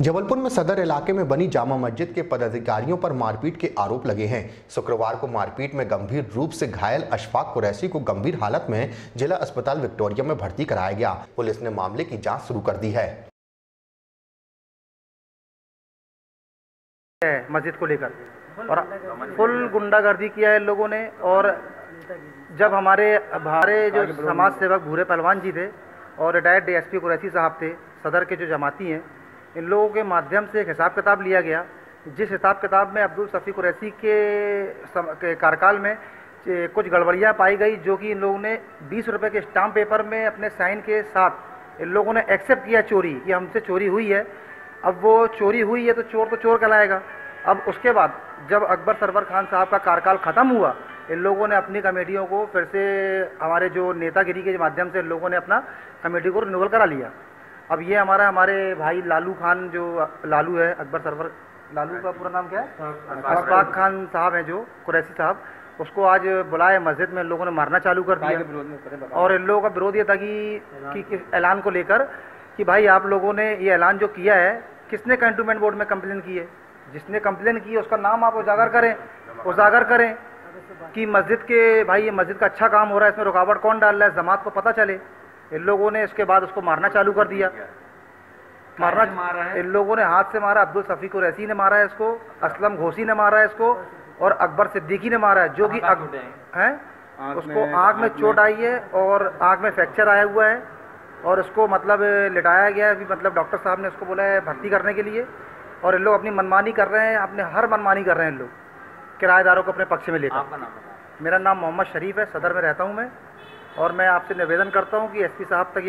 जबलपुर में सदर इलाके में बनी जामा मस्जिद के पदाधिकारियों पर मारपीट के आरोप लगे हैं। शुक्रवार को मारपीट में गंभीर रूप से घायल अशफाक कुरैशी को गंभीर हालत में जिला अस्पताल विक्टोरिया में भर्ती कराया गया। पुलिस ने मामले की जाँच शुरू कर दी है। मस्जिद को लेकर। और फुल गुंडागर्दी किया है लोगों ने। और जब हमारे हमारे जो समाज सेवक भूरे पहलवान जी थे और रिटायर्ड डीएसपी कुरैशी साहब थे, सदर के जो जमाती हैं इन लोगों के माध्यम से एक हिसाब किताब लिया गया जिस हिसाब किताब में अब्दुल सफ़ी कुरैशी के, कार्यकाल में कुछ गड़बड़ियाँ पाई गई जो कि इन लोगों ने बीस रुपये के स्टाम्प पेपर में अपने साइन के साथ इन लोगों ने एक्सेप्ट किया चोरी कि हमसे चोरी हुई है। अब वो चोरी हुई है तो चोर तो चोर कहलाएगा। अब उसके बाद जब अकबर सरवर खान साहब का कार्यकाल ख़त्म हुआ इन लोगों ने अपनी कमेटियों को फिर से हमारे जो नेतागिरी के माध्यम से इन लोगों ने अपना कमेटी को रिन्यूअल करा लिया। अब ये हमारा हमारे भाई लालू खान जो लालू है अकबर सरवर। लालू का पूरा नाम क्या है? अशफाक खान साहब हैं जो कुरैसी साहब। उसको आज बुलाए मस्जिद में लोगों ने मारना चालू कर दिया। और इन लोगों का विरोध ये था कि, कि किस ऐलान को लेकर कि भाई आप लोगों ने ये ऐलान जो किया है किसने कंटोनमेंट बोर्ड में कंप्लेन की है? जिसने कंप्लेन की है उसका नाम आप उजागर करें। उजागर करें कि मस्जिद के भाई ये मस्जिद का अच्छा काम हो रहा है इसमें रुकावट कौन डाल रहा है? जमात को पता चले। इन लोगों ने इसके बाद उसको मारना चालू कर दिया। मारना मारा है? इन लोगों ने हाथ से मारा अब्दुल सफ़ी कुरैसी ने मारा है इसको असलम घोसी ने मारा है इसको और अकबर सिद्दीकी ने मारा है जो कि है। उसको आँख में चोट आई है और आँख में फ्रैक्चर आया हुआ है और उसको मतलब लिटाया गया है अभी मतलब डॉक्टर साहब ने उसको बोला है भर्ती करने के लिए और इन लोग अपनी मनमानी कर रहे हैं अपने हर मनमानी कर रहे हैं इन लोग किराएदारों को अपने पक्ष में लेकर। मेरा नाम मोहम्मद शरीफ है सदर में रहता हूँ मैं। और मैं आपसे निवेदन करता हूँ कि एसपी साहब तक